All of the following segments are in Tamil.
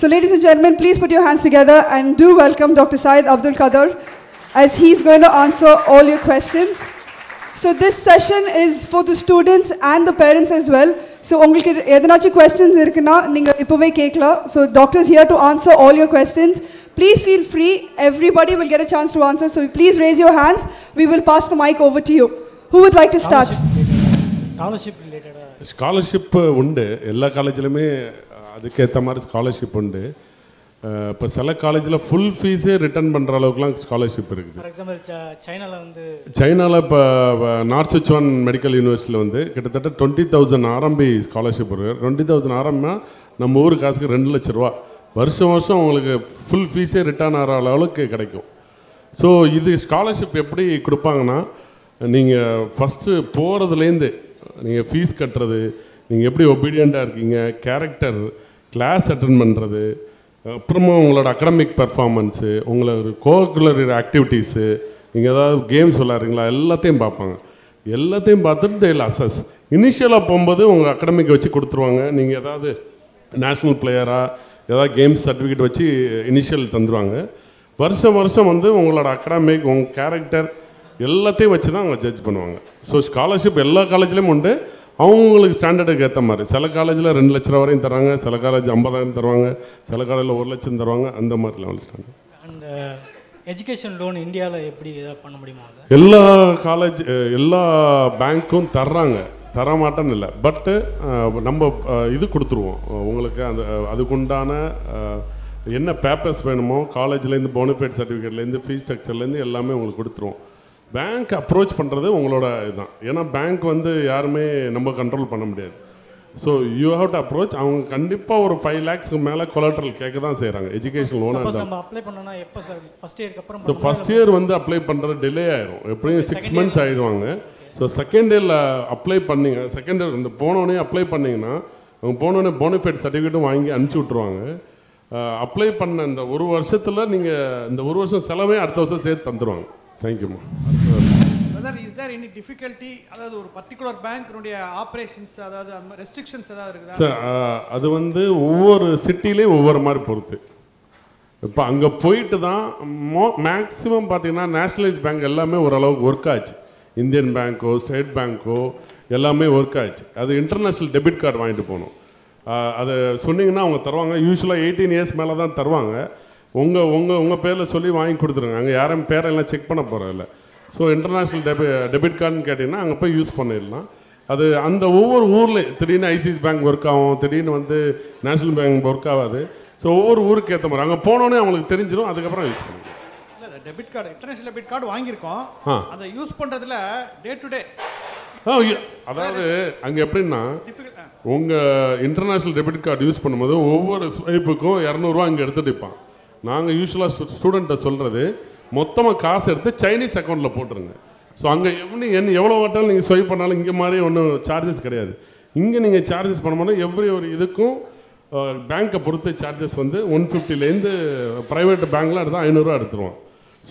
So, ladies and gentlemen, please put your hands together and do welcome Dr. Syed Abdul Qadar as he's going to answer all your questions. So, this session is for the students and the parents as well. So உங்களுக்கு எதனாச்சும் கொஸ்டின்ஸ் இருக்குன்னா நீங்கள் இப்போவே கேட்கலாம் so doctors here to answer all your questions please feel free everybody will get a chance to answer so please raise your hands we will pass the mic over to you who would like to start scholarship ரிலேட்டடாக ஸ்காலர்ஷிப் உண்டு எல்லா காலேஜ்லையுமே அதுக்கேற்ற மாதிரி ஸ்காலர்ஷிப் உண்டு. இப்போ சில காலேஜில் ஃபுல் ஃபீஸே ரிட்டர்ன் பண்ணுற அளவுக்குலாம் ஸ்காலர்ஷிப் இருக்குது. ஃபார் எக்ஸாம்பிள் சைனாவில் வந்து சைனாவில் இப்போ நார்த் சிச்சுவான் மெடிக்கல் யூனிவர்சிட்டியில் வந்து கிட்டத்தட்ட டுவெண்ட்டி தௌசண்ட் ஆர்எம்பி ஸ்காலர்ஷிப் இருக்குது டுவெண்ட்டி தௌசண்ட் ஆர்எம்னா நம்ம ஊர் காசுக்கு ரெண்டு லட்ச ரூபா. வருஷம் வருஷம் உங்களுக்கு ஃபுல் ஃபீஸே ரிட்டர்ன் ஆகிற அளவுக்கு கிடைக்கும். ஸோ இது ஸ்காலர்ஷிப் எப்படி கொடுப்பாங்கன்னா நீங்கள் ஃபஸ்ட்டு போகிறதுலேருந்து நீங்கள் ஃபீஸ் கட்டுறது நீங்கள் எப்படி ஒபீடியண்ட்டாக இருக்கீங்க? கேரக்டர் கிளாஸ் அட்டன் பண்ணுறது அப்புறமா உங்களோட அகடமிக் பர்ஃபார்மன்ஸு உங்களோட கோகுலர் ஆக்டிவிட்டீஸு நீங்கள் ஏதாவது கேம்ஸ் விளாட்றீங்களா எல்லாத்தையும் பார்ப்பாங்க. எல்லாத்தையும் பார்த்துட்டு தேல் அசஸ் இனிஷியலாக போகும்போது உங்கள் அகடமிக் வச்சு கொடுத்துருவாங்க. நீங்கள் ஏதாவது நேஷ்னல் பிளேயராக ஏதாவது கேம்ஸ் சர்டிஃபிகேட் வச்சு இனிஷியல் தந்துடுவாங்க வருஷம் வருஷம் வந்து உங்களோட அகடமிக் உங்கள் கேரக்டர் எல்லாத்தையும் வச்சு தான் அவங்க ஜட்ஜ் பண்ணுவாங்க. ஸோ ஸ்காலர்ஷிப் எல்லா காலேஜ்லேயும் உண்டு. அவங்களுக்கு ஸ்டாண்டர்டுக்கு ஏற்ற மாதிரி. சில காலேஜில் ரெண்டு லட்ச ரூபா வரையும் தராங்க சில காலேஜ் ஐம்பதாயிரம் தருவாங்க சில காலேஜில் ஒரு லட்சம் தருவாங்க அந்த மாதிரி லெவல் ஸ்டாண்டர்ட் அந்த எஜுகேஷன் லோன் இந்தியாவில் எப்படி பண்ண முடியுமா சார் எல்லா காலேஜ் எல்லா பேங்க்கும் தர்றாங்க. தரமாட்டேன்னு இல்லை. பட்டு நம்ம இது கொடுத்துருவோம். உங்களுக்கு அந்த அதுக்குண்டான என்ன பேப்பர்ஸ் வேணுமோ காலேஜ்லேருந்து போனிஃபைட் சர்டிஃபிகேட்லேருந்து ஃபீஸ் ஸ்ட்ரக்சர்லேருந்து எல்லாமே உங்களுக்கு கொடுத்துருவோம். பேங்க் அப்ரோச் பண்ணுறது உங்களோட இதுதான். ஏன்னா பேங்க் வந்து யாருமே நம்ம கண்ட்ரோல் பண்ண முடியாது. So you have to approach அவங்க கண்டிப்பாக ஒரு ஃபைவ் லேக்ஸ்க்கு மேலே கொலாட்ரல் கேட்க தான் செய்கிறாங்க எஜுகேஷன் லோனாக இருந்தால் அப்ளை பண்ணோம்னா எப்போ சார் ஃபர்ஸ்ட் இயருக்கு அப்புறம் ஸோ பண்ணுமா? ஃபஸ்ட் இயர் வந்து அப்ளை பண்ணுறது டிலே ஆயிரும். எப்படியும் சிக்ஸ் மந்த்ஸ் ஆயிடுவாங்க. ஸோ செகண்ட் இயரில் அப்ளை பண்ணீங்க செகண்ட் இயர் இந்த போனோடனே அப்ளை பண்ணீங்கன்னா அவங்க போனோடனே போனிஃபைட் சர்டிஃபிகேட்டும் வாங்கி அனுப்பிச்சி விட்ருவாங்க அப்ளை பண்ண இந்த ஒரு வருஷத்தில் நீங்கள் இந்த ஒரு வருஷம் செலவே அடுத்த வருஷம் சேர்த்து தந்துடுவாங்க தேங்க்யூம்மா sir is there any difficulty அதாவது ஒரு பர்டிகுலர் பேங்க்னுடைய ஆப்ரேஷன்ஸ் அதாவது ரெஸ்ட்ரிக்ஷன்ஸ் ஏதாவது இருக்குதா? சார் அது வந்து ஒவ்வொரு சிட்டிலேயும் ஒவ்வொரு மாதிரி பொறுத்து. இப்போ அங்கே போயிட்டு தான் மோ மேக்ஸிமம் பார்த்தீங்கன்னா நேஷனலைஸ் பேங்க் எல்லாமே ஓரளவுக்கு ஒர்க் ஆச்சு. இந்தியன் பேங்க்கோ ஸ்டேட் பேங்க்கோ எல்லாமே ஒர்க் ஆச்சு. அது இன்டர்நேஷ்னல் டெபிட் கார்டு வாங்கிட்டு போகணும் அதை சொன்னீங்கன்னா அவங்க தருவாங்க. யூஸ்வலாக எயிட்டீன் இயர்ஸ் மேலே தான் தருவாங்க. உங்கள் உங்கள் உங்கள் பேரில் சொல்லி வாங்கி கொடுத்துருங்க. அங்கே யாரும் பேரெல்லாம் செக் பண்ண போகிறதில்ல ஸோ இன்டர்நேஷ்னல் டெபி டெபிட் கார்டுன்னு கேட்டிங்கன்னா அங்கே போய் யூஸ் பண்ணிடலாம். அது அந்த ஒவ்வொரு ஊரில் திடீர்னு ஐசிஐசி பேங்க் ஒர்க் ஆகும் திடீர்னு வந்து நேஷனல் பேங்க் ஒர்க் ஆகாது. ஸோ ஒவ்வொரு ஊருக்கு ஏற்ற மாதிரி அங்கே போனோடனே அவங்களுக்கு தெரிஞ்சிடும் அதுக்கப்புறம் யூஸ் இல்ல debit card international debit card வாங்கியிருக்கோம். அதை யூஸ் பண்றதுல டே டு டே அதாவது அங்கே எப்படின்னா உங்கள் இன்டர்நேஷ்னல் டெபிட் கார்டு யூஸ் பண்ணும்போது ஒவ்வொரு ஸ்வைப்புக்கும் இரநூறுவா இங்கே எடுத்துட்டு இருப்பான் நாங்கள் யூஸ்வலாக ஸ்டூடெண்ட்டை சொல்கிறது மொத்தமாக காசு எடுத்து சைனீஸ் அக்கௌண்ட்டில் போட்டுருங்க. ஸோ அங்கே எப்படி என்ன எவ்வளோ வாட்டாலும் நீங்கள் ஸ்வைப் பண்ணாலும் இங்கே மாதிரி ஒன்றும் சார்ஜஸ் கிடையாது. இங்கே நீங்கள் சார்ஜஸ் பண்ணும்போது எவ்ரி ஒரு இதுக்கும் பேங்க்கை பொறுத்த சார்ஜஸ் வந்து ஒன் ஃபிஃப்டிலேருந்து ப்ரைவேட் பேங்க்கில் எடுத்தால் ஐநூறுரூவா எடுத்துருவோம்.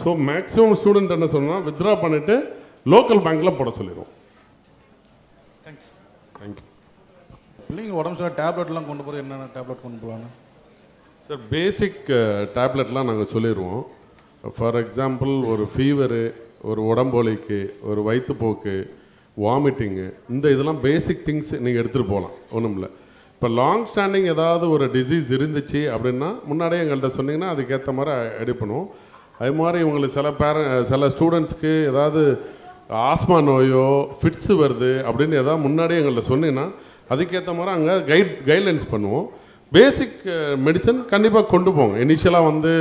ஸோ மேக்ஸிமம் ஸ்டூடெண்ட் என்ன சொன்னால் வித்ட்ரா பண்ணிவிட்டு லோக்கல் பேங்க்கில் போட சொல்லிடுவோம். தேங்க்யூ பிள்ளைங்க உடம்பு சரியாக டேப்லெட்லாம் கொண்டு போகிறது என்னென்ன டேப்லெட் கொண்டு போவாங்க? சார் பேசிக் டேப்லெட்லாம் நாங்கள் சொல்லிடுவோம். ஃபார் எக்ஸாம்பிள் ஒரு ஃபீவரு ஒரு உடம்பொலிக்கு ஒரு வயிற்றுப்போக்கு வாமிட்டிங்கு இந்த இதெல்லாம் பேசிக் திங்ஸ் நீங்கள் எடுத்துகிட்டு போகலாம். ஒன்றும் இல்லை. இப்போ லாங் ஸ்டாண்டிங் ஏதாவது ஒரு டிசீஸ் இருந்துச்சு அப்படின்னா முன்னாடியே எங்கள்கிட்ட சொன்னீங்கன்னா அதுக்கேற்ற மாதிரி எடுப்பணும் அது மாதிரி இவங்களுக்கு சில பேர சில ஸ்டூடெண்ட்ஸ்க்கு ஏதாவது ஆஸ்மா நோயோ ஃபிட்ஸு வருது அப்படின்னு ஏதாவது முன்னாடியே எங்கள்கிட்ட சொன்னீங்கன்னா அதுக்கேற்ற மாதிரி அங்கே கைட் கைட்லைன்ஸ் பண்ணுவோம். பேசிக் மெடிசன் கண்டிப்பாக கொண்டு போங்க. இனிஷியலாக வந்து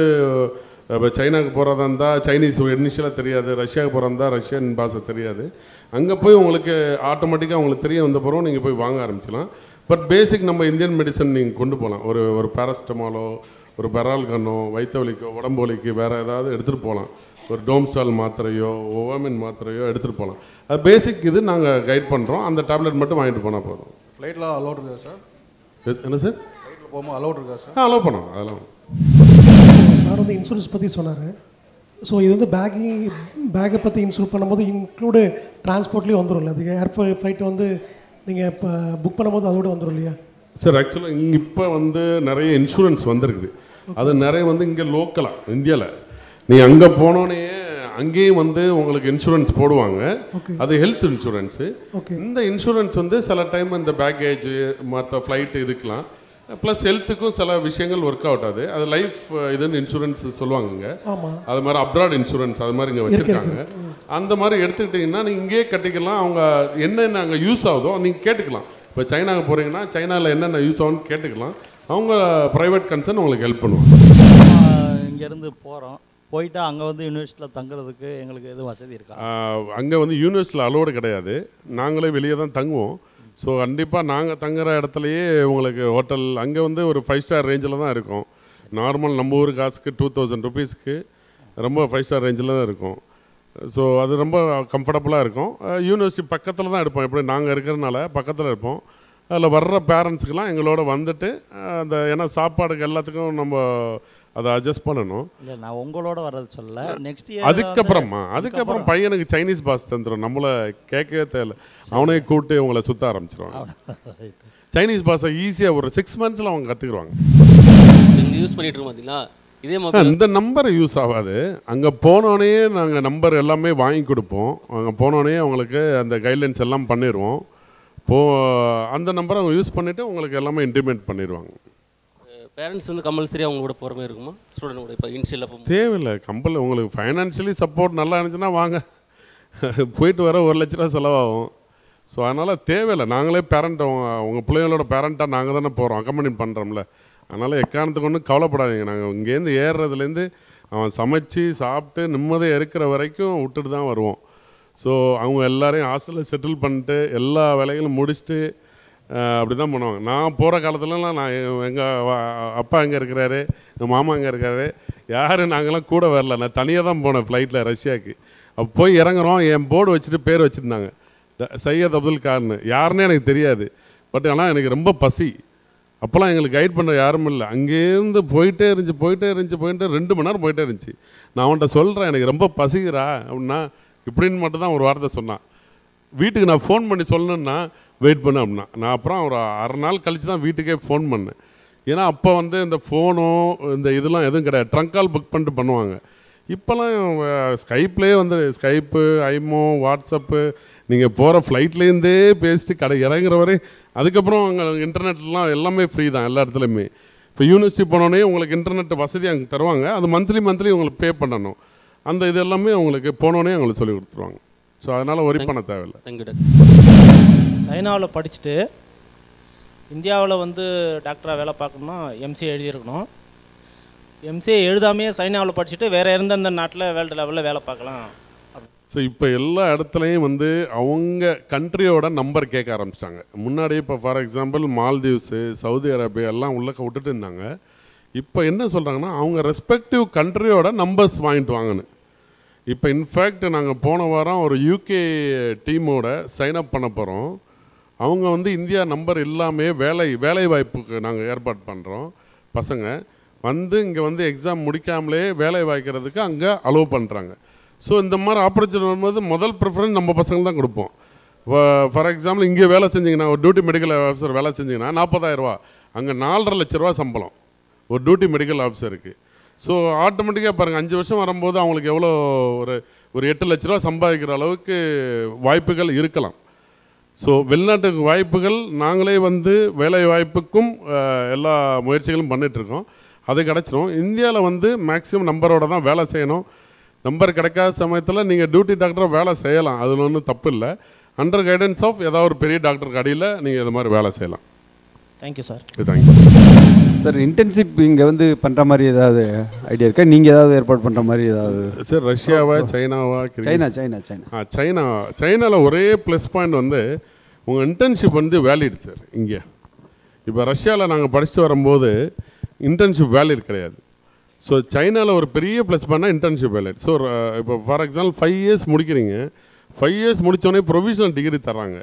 இப்போ சைனாக்கு போகிறதா இருந்தால் சைனீஸ் இனிஷியலாக தெரியாது ரஷ்யாவுக்கு போகிறதா ரஷ்யன் பாஷை தெரியாது. அங்கே போய் உங்களுக்கு ஆட்டோமேட்டிக்காக உங்களுக்கு தெரிய வந்த பிறகு நீங்கள் போய் வாங்க ஆரம்பிச்சலாம் பட் பேசிக் நம்ம இந்தியன் மெடிசன் நீங்கள் கொண்டு போகலாம் ஒரு ஒரு பேரஸ்டமாலோ ஒரு பெரால்கனோ வயிற்று வலிக்கோ உடம்பு வலிக்கு வேறு ஏதாவது எடுத்துகிட்டு போகலாம் ஒரு டோம்ஸ்டால் மாத்திரையோ ஓவாமின் மாத்திரையோ எடுத்துகிட்டு போகலாம் அது பேசிக் இது நாங்கள் கைட் பண்ணுறோம் அந்த டேப்லெட் மட்டும் வாங்கிட்டு போனால் போதும். ஃப்ளைட்டில் அலௌட் இருக்கா சார் எஸ் என்ன சார் ஃப்ளைட்டில் போகும்போது அலௌட் இருக்கா சார் ஆ அலோவ் பண்ணோம் அதெல்லாம் சார் வந்து இன்சூரன்ஸ் பற்றி சொன்னார். ஸோ இது வந்து பேக்கிங் பேக்கை பற்றி இன்சூர் பண்ணும்போது இன்க்ளூடு டிரான்ஸ்போர்ட்லேயும் வந்துடும் அது ஏர் ஃப்ளைட் வந்து நீங்கள் இப்போ புக் பண்ணும்போது அதோட வந்துடும் இல்லையா? சார் ஆக்சுவலாக இங்கே இப்போ வந்து நிறைய இன்சூரன்ஸ் வந்திருக்குது. அது நிறைய வந்து இங்கே லோக்கலாக இந்தியாவில் நீ அங்கே போனோடனே அங்கேயும் வந்து உங்களுக்கு இன்சூரன்ஸ் போடுவாங்க. அது ஹெல்த் இன்சூரன்ஸு. இந்த இன்சூரன்ஸ் வந்து சில டைம் இந்த பேக்கேஜ் மற்ற ஃப்ளைட் இதுக்கெலாம் ப்ளஸ் ஹெல்த்துக்கும் சில விஷயங்கள் ஒர்க் அவுட் ஆகுது. அது லைஃப் இதுன்னு இன்சூரன்ஸ் சொல்லுவாங்க அது மாதிரி அப்ராட் இன்சூரன்ஸ் அது மாதிரி இங்கே வச்சுருக்காங்க. அந்த மாதிரி எடுத்துக்கிட்டிங்கன்னா நீங்கள் இங்கேயே கட்டிக்கலாம். அவங்க என்னென்ன அங்கே யூஸ் ஆகுதோ நீங்கள் கேட்டுக்கலாம். இப்போ சைனாக்கு போகிறீங்கன்னா சைனாவில் என்னென்ன யூஸ் ஆகும்னு கேட்டுக்கலாம். அவங்க ப்ரைவேட் கன்சர்ன் உங்களுக்கு ஹெல்ப் பண்ணுவாங்க. இங்கேருந்து போகிறோம் போயிட்டு அங்கே வந்து யூனிவர்சிட்டியில் தங்குறதுக்கு எங்களுக்கு எதுவும் வசதி இருக்கா? அங்கே வந்து யூனிவர்சிட்டியில் அலோடு கிடையாது. நாங்களே வெளியே தான் தங்குவோம். ஸோ கண்டிப்பாக நாங்கள் தங்குற இடத்துலையே உங்களுக்கு ஹோட்டல் அங்கே வந்து ஒரு ஃபைவ் ஸ்டார் ரேஞ்சில் தான் இருக்கும். நார்மல் நம்ம ஊர் காசுக்கு டூ தௌசண்ட் ருபீஸ்க்கு ரொம்ப ஃபைவ் ஸ்டார் ரேஞ்சில் தான் இருக்கும். ஸோ அது ரொம்ப கம்ஃபர்டபுளாக இருக்கும். யூனிவர்சிட்டி பக்கத்தில் தான் இருப்போம் எப்படி நாங்கள் இருக்கிறனால பக்கத்தில் இருப்போம். அதில் வர்ற பேரண்ட்ஸுக்கெல்லாம் எங்களோட வந்துட்டு அந்த ஏன்னா சாப்பாடுக்கு எல்லாத்துக்கும் நம்ம அதை அட்ஜஸ்ட் பண்ணணும். இல்லை நான் உங்களோட வர்றது சொல்லல. நெக்ஸ்ட் இயர் அதுக்கப்புறமா அதுக்கப்புறம் பையனுக்கு சைனீஸ் பாஸ் தந்துடும் நம்மளை கேட்கவே தேவையில்ல. அவனே கூப்பிட்டு உங்களை சுத்த ஆரம்பிச்சிருவாங்க. சைனீஸ் பாஸை ஈஸியாக ஒரு சிக்ஸ் மந்த்ஸில் அவங்க கற்றுக்குருவாங்க யூஸ் பண்ணிட்டு இருக்கோம் பார்த்தீங்களா இதே மொபைல் இந்த நம்பர் யூஸ் ஆகாது. அங்கே போனோடனே நாங்கள் நம்பர் எல்லாமே வாங்கி கொடுப்போம். அங்கே போனோடனே அவங்களுக்கு அந்த கைட்லைன்ஸ் எல்லாம் பண்ணிடுவோம் போ அந்த நம்பரை அவங்க யூஸ் பண்ணிவிட்டு உங்களுக்கு எல்லாமே இன்டிமேட் பண்ணிடுவாங்க பேரண்ட்ஸ் வந்து கம்பல்சரி அவங்க கூட போகிற மாதிரி இருக்குமா? ஸ்டூடெண்ட் கூட இப்போ இன்ஷியல் அப்போ தேவையில்லை. கம்பல் உங்களுக்கு ஃபைனான்ஷியலி சப்போர்ட் நல்லா இருந்துச்சுன்னா வாங்க. போயிட்டு வர ஒரு லட்ச ரூபா செலவாகும். ஸோ அதனால் தேவையில்லை. நாங்களே பேரண்ட் உங்கள் பிள்ளைங்களோட பேரண்ட்டாக நாங்கள் தானே போகிறோம் அக்கம்பனி பண்ணுறோம்ல அதனால் எக்காரணத்துக்கு ஒன்றும் கவலைப்படாதீங்க. நாங்கள் இங்கேருந்து ஏறுறதுலேருந்து அவன் சமைச்சு சாப்பிட்டு நிம்மதியாக இருக்கிற வரைக்கும் விட்டுட்டு தான் வருவோம். ஸோ அவங்க எல்லாரையும் ஹாஸ்டலில் செட்டில் பண்ணிட்டு எல்லா வேலைகளும் முடிச்சுட்டு அப்படி தான் பண்ணுவாங்க. நான் போகிற காலத்துலலாம் நான் எங்கள் அப்பா எங்கே இருக்கிறாரு எங்கள் மாமா எங்கே இருக்காரு யாரும் நாங்களாம் கூட வரல. நான் தனியாக தான் போனேன் ஃப்ளைட்டில் ரஷ்யாவுக்கு. அப்போ போய் இறங்குறோம் என் போர்டு வச்சுட்டு பேர் வச்சுருந்தாங்க. த- சையத் அப்துல் கார்னு யாருன்னே எனக்கு தெரியாது. பட் ஆனால் எனக்கு ரொம்ப பசி. அப்போல்லாம் எங்களுக்கு கைட் பண்ண யாரும் இல்லை. அங்கேருந்து போயிட்டே இருந்துச்சு போயிட்டே இருந்துச்சு போயிட்டு ரெண்டு மணி நேரம் போயிட்டே இருந்துச்சு. நான் அவன்கிட்ட சொல்கிறேன் எனக்கு ரொம்ப பசிக்கிறா அப்படின்னா இப்படின்னு மட்டும் தான் ஒரு வார்த்தை சொன்னான். வீட்டுக்கு நான் ஃபோன் பண்ணி சொல்லணுன்னா வெயிட் பண்ண அப்படின்னா. நான் அப்புறம் ஒரு அரை நாள் கழித்து தான் வீட்டுக்கே ஃபோன் பண்ணேன். ஏன்னா அப்போ வந்து இந்த ஃபோனும் இந்த இதெல்லாம் எதுவும் கிடையாது. ட்ரங்க் கால் புக் பண்ணிட்டு பண்ணுவாங்க. இப்போல்லாம் ஸ்கைப்லேயே வந்து ஸ்கைப்பு ஐமோ வாட்ஸ்அப்பு நீங்கள் போகிற ஃப்ளைட்லேருந்தே பேசிட்டு கடை இறங்குற வரை அதுக்கப்புறம் அங்கே இன்டர்நெட்லாம் எல்லாமே ஃப்ரீ தான் எல்லா இடத்துலையுமே. இப்போ யூனிவர்சிட்டி போனோடனே உங்களுக்கு இன்டர்நெட் வசதி அங்கே தருவாங்க. அது மந்த்லி மந்த்லி உங்களுக்கு பே பண்ணணும். அந்த இது எல்லாமே உங்களுக்கு போனோடனே அவங்களுக்கு சொல்லி கொடுத்துருவாங்க. ஸோ அதனால் ஒரி பண்ண தேவையில்லை. தேங்க்யூ டாக்டர் சைனாவில் படிச்சுட்டு இந்தியாவில் வந்து டாக்டராக வேலை பார்க்கணும்னா எம்சிஏ எழுதியிருக்கணும். எம்சிஏ எழுதாமையே சைனாவில் படிச்சுட்டு வேறு எந்தெந்த நாட்டில் வேர்ல்டு லெவலில் வேலை பார்க்கலாம். ஸோ இப்போ எல்லா இடத்துலையும் வந்து அவங்க கண்ட்ரியோட நம்பர் கேட்க ஆரம்பிச்சிட்டாங்க. முன்னாடி இப்போ for example Maldives Saudi Arabia எல்லாம் உள்ளக்க விட்டுட்டு இருந்தாங்க. இப்போ என்ன சொல்கிறாங்கன்னா அவங்க ரெஸ்பெக்டிவ் கண்ட்ரியோட நம்பர்ஸ் வாங்கிட்டு வாங்கணும் இப்போ இன்ஃபேக்ட் நாங்கள் போன வாரம் ஒரு யூகே டீமோட சைன் அப் பண்ண போகிறோம் அவங்க வந்து இந்தியா நம்பர் இல்லாமே வேலை வேலை வாய்ப்புக்கு நாங்கள் ஏற்பாடு பண்ணுறோம் பசங்க வந்து இங்கே வந்து எக்ஸாம் முடிக்காமலே வேலை வாய்க்கிறதுக்கு அங்கே அலோவ் பண்ணுறாங்க ஸோ இந்த மாதிரி ஆப்பர்ச்சுனிட்டி வரும்போது முதல் ப்ரிஃபரன்ஸ் நம்ம பசங்க தான் கொடுப்போம். ஃபார் எக்ஸாம்பிள் இங்கே வேலை செஞ்சிங்கன்னா ஒரு டியூட்டி மெடிக்கல் ஆஃபீஸர் வேலை செஞ்சீங்கன்னா நாற்பதாயிரரூவா அங்கே நாலரை லட்ச ரூபா சம்பளம். ஒரு டியூட்டி மெடிக்கல் ஆஃபீஸருக்கு ஸோ ஆட்டோமேட்டிக்காக பாருங்கள் அஞ்சு வருஷம் வரும்போது அவங்களுக்கு எவ்வளோ ஒரு ஒரு எட்டு லட்ச ரூபா சம்பாதிக்கிற அளவுக்கு வாய்ப்புகள் இருக்கலாம். ஸோ வெளிநாட்டுக்கு வாய்ப்புகள் நாங்களே வந்து வேலை வாய்ப்புக்கும் எல்லா முயற்சிகளும் பண்ணிகிட்ருக்கோம் அது கிடச்சிரும். இந்தியாவில் வந்து மேக்ஸிமம் நம்பரோட தான் வேலை செய்யணும். நம்பர் கிடைக்காத சமயத்தில் நீங்கள் டியூட்டி டாக்டராக வேலை செய்யலாம். அதில் ஒன்றும் தப்பு இல்லை. அண்டர் கைடன்ஸ் ஆஃப் ஏதாவது ஒரு பெரிய டாக்டருக்கு அடியில் நீங்கள் இது மாதிரி வேலை செய்யலாம். Thank you sir thank you sir internship இங்கே வந்து பண்ணுற மாதிரி ஏதாவது ஐடியா இருக்கா? நீங்கள் ஏதாவது ஏற்பாடு பண்ணுற மாதிரி ஏதாவது? சார் ரஷ்யாவா சைனாவா சைனா சைனா சைனா ஆ சைனா சைனாவில் ஒரே ப்ளஸ் பாயிண்ட் வந்து உங்கள் இன்டர்ன்ஷிப் வந்து வேலிட் சார் இங்கே. இப்போ ரஷ்யாவில் நாங்கள் படிச்சுட்டு வரும்போது இன்டர்ன்ஷிப் வேலிட் கிடையாது. ஸோ சைனாவில் ஒரு பெரிய ப்ளஸ் பண்ணால் இன்டர்ன்ஷிப் வேலிட் ஸோ இப்போ ஃபார் எக்ஸாம்பிள் ஃபைவ் இயர்ஸ் முடிக்கிறீங்க. ஃபைவ் இயர்ஸ் முடித்தோடனே ப்ரொவிஷனல் டிகிரி தர்றாங்க.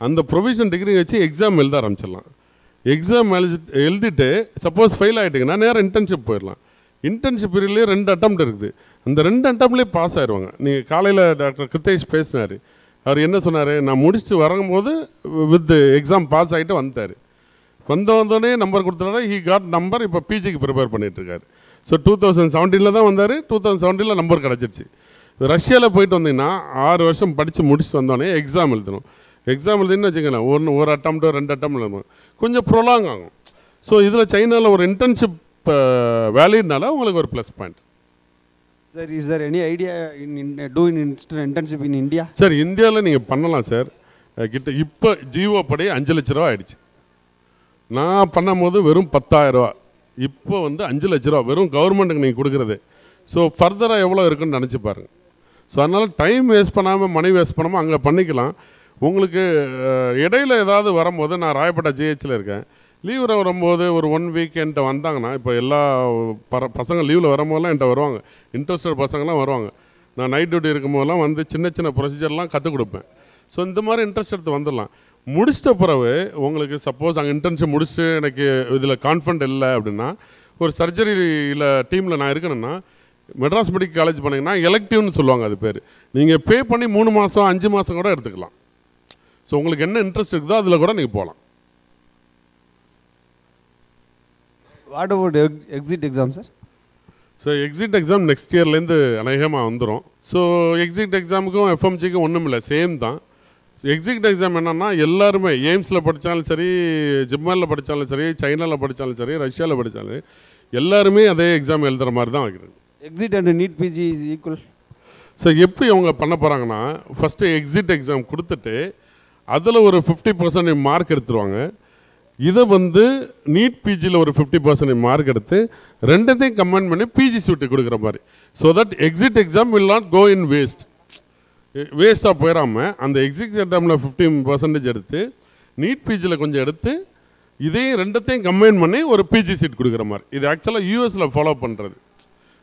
அந்த ப்ரொவிஷனல் டிகிரி வச்சு எக்ஸாம் எழுத ஆரம்பிச்சிடலாம். எக்ஸாம் எழுதி எழுதிட்டு சப்போஸ் ஃபெயில் ஆகிட்டிங்கன்னா நேராக இன்டர்ன்ஷிப் போயிடலாம். இன்டர்ன்ஷிப் பீரியட்லேயே ரெண்டு அட்டம் இருக்குது. அந்த ரெண்டு அட்டம்லேயே பாஸ் ஆயிடுவாங்க நீங்கள் காலையில் டாக்டர் கிருத்தேஷ் பேசினார். அவர் என்ன சொன்னார்? நான் முடிச்சுட்டு வரும்போது வித் எக்ஸாம் பாஸ் ஆகிட்டு வந்தார். வந்த வந்தோடனே நம்பர் கொடுத்தனால ஹி காட் நம்பர் இப்போ பிஜிக்கு ப்ரிப்பேர் பண்ணிகிட்ருக்காரு ஸோ டூ தௌசண்ட் செவன்டீனில் தான் வந்தார். டூ தௌசண்ட் செவன்டீனில் நம்பர் கிடச்சிருச்சு. ரஷ்யாவில் போயிட்டு வந்தீங்கன்னா ஆறு வருஷம் படித்து முடிச்சுட்டு வந்தோடனே எக்ஸாம் எழுதணும். எக்ஸாம் எழுதின்னு வச்சுக்கலாம் ஒன்று ஒரு அட்டம்ப்டோ ரெண்டு அட்டம் எழுதணும் கொஞ்சம் ப்ரொலாங் ஆகும். ஸோ இதில் சைனாவில் ஒரு இன்டர்ன்ஷிப் வேலிட்னால உங்களுக்கு ஒரு plus point sir is there any idea in to in internship in India sir இந்தியாவில் நீங்கள் பண்ணலாம் சார் கிட்ட இப்போ ஜிஓ படி அஞ்சு லட்ச ரூபா ஆயிடுச்சு. நான் பண்ணும்போது வெறும் பத்தாயிரம் ரூபா. இப்போ வந்து அஞ்சு லட்ச ரூபா வெறும் கவர்மெண்ட்டுக்கு நீங்கள் கொடுக்குறது. ஸோ ஃபர்தராக எவ்வளோ இருக்குன்னு நினச்சி பாருங்கள் ஸோ அதனால் டைம் வேஸ்ட் பண்ணாமல் மணி வேஸ்ட் பண்ணாமல் அங்கே பண்ணிக்கலாம். உங்களுக்கு இடையில் இடையில ஏதாவது வரும்போது நான் ராயப்பேட்டை ஜிஹெச்சில் இருக்கேன். லீவ் வரும்போது ஒரு ஒன் வீக் என்கிட்ட வந்தாங்கன்னா இப்போ எல்லா பர பசங்க லீவில் வரும்போதெல்லாம் என்கிட்ட வருவாங்க. இன்ட்ரெஸ்டட் பசங்களாம் வருவாங்க. நான் நைட் டியூட்டி இருக்கும்போதெல்லாம் வந்து சின்ன சின்ன ப்ரொசீஜர்லாம் கற்றுக் கொடுப்பேன். ஸோ இந்த மாதிரி இன்ட்ரெஸ்ட் எடுத்து வந்துடலாம். முடிச்சிட்ட பிறகு உங்களுக்கு சப்போஸ் அங்கே இன்டர்ன்ஷிப் முடிச்சுட்டு எனக்கு இதில் கான்ஃபிடண்ட் இல்லை அப்படின்னா ஒரு சர்ஜரியில் டீமில் நான் இருக்கணும்னா மெட்ராஸ் மெடிக்கல் காலேஜ் பண்ணிங்கன்னா எலக்டிவ்னு சொல்லுவாங்க அது பேர். நீங்கள் பே பண்ணி மூணு மாதம் அஞ்சு மாதம் கூட எடுத்துக்கலாம். ஸோ உங்களுக்கு என்ன இன்ட்ரெஸ்ட் இருக்குதோ அதில் கூட நீங்கள் போகலாம் what about exit exam sir so exit exam next இயர்லேருந்து அநேகமாக வந்துடும் ஸோ எக்ஸிட் எக்ஸாமுக்கும் எஃப்எம்ஜிக்கும் ஒன்றும் இல்லை சேம் தான். எக்ஸிட் எக்ஸாம் என்னன்னா எல்லாருமே எய்ம்ஸில் படித்தாலும் சரி ஜிம்மரில் படித்தாலும் சரி சைனாவில் படித்தாலும் சரி ரஷ்யாவில் படித்தாலும் சரி, எல்லாருமே அதே எக்ஸாம் எழுதுகிற மாதிரி தான் வைக்கிறது exit and NEET PG is equal so எப்படி அவங்க பண்ண போகிறாங்கன்னா ஃபஸ்ட்டு எக்ஸிட் எக்ஸாம் கொடுத்துட்டு அதில் ஒரு ஃபிஃப்டி பர்சன்டேஜ் மார்க் எடுத்துருவாங்க. இதை வந்து நீட் பிஜியில் ஒரு ஃபிஃப்டி பர்சன்டேஜ் மார்க் எடுத்து ரெண்டத்தையும் கம்பைன் பண்ணி பிஜி சீட்டு கொடுக்குற மாதிரி. So that exit exam will not go in waste வேஸ்ட்டாக போயிடாமல் அந்த எக்ஸிட் எக்ஸாமில் ஃபிஃப்டீன் பர்சன்டேஜ் எடுத்து நீட் பிஜியில் கொஞ்சம் எடுத்து இதையும் ரெண்டத்தையும் கம்பைன் பண்ணி ஒரு பிஜி சீட் கொடுக்குற மாதிரி. இது ஆக்சுவலாக யூஎஸில் ஃபாலோ பண்ணுறது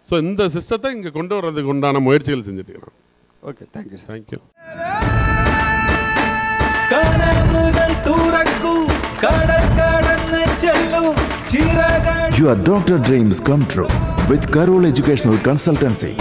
ஸோ இந்த சிஸ்டத்தை இங்கே கொண்டு வர்றதுக்கு உண்டான முயற்சிகள் செஞ்சுட்டு இருக்கிறோம் ஓகே தேங்க்யூ தேங்க்யூ കനവുകൾ തുറക്കൂ കടൽ കടന്ന് ചെല്ലൂ ചിറകൾ Your doctor dreams come true with Karol Educational Consultancy.